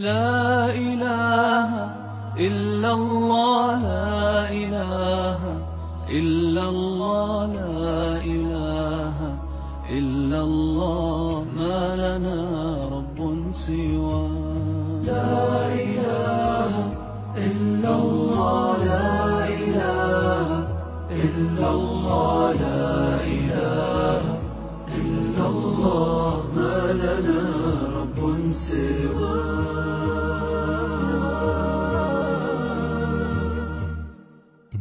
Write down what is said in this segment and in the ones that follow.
لا إله إلا الله لا إله إلا الله لا إله إلا الله. ما لنا رب سوى لا إله إلا الله لا إله إلا الله لا إله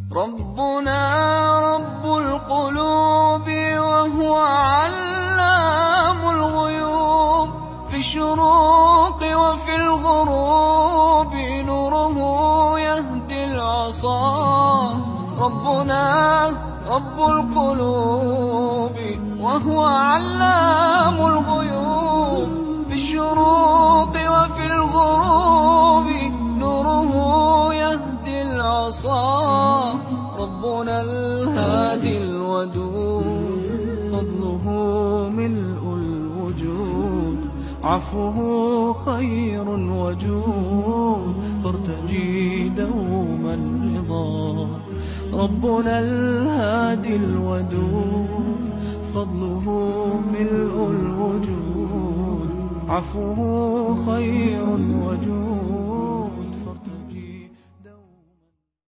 ربنا رب القلوب وهو علام الغيوب. في الشروق وفي الغروب نوره يهدي العصا ربنا رب القلوب وهو علام ربنا الهادي الودود فضله ملء الوجود. عفوه خير وجود فارتجي دوما رضا. ربنا الهادي الودود فضله ملء الوجود. عفوه خير وجود.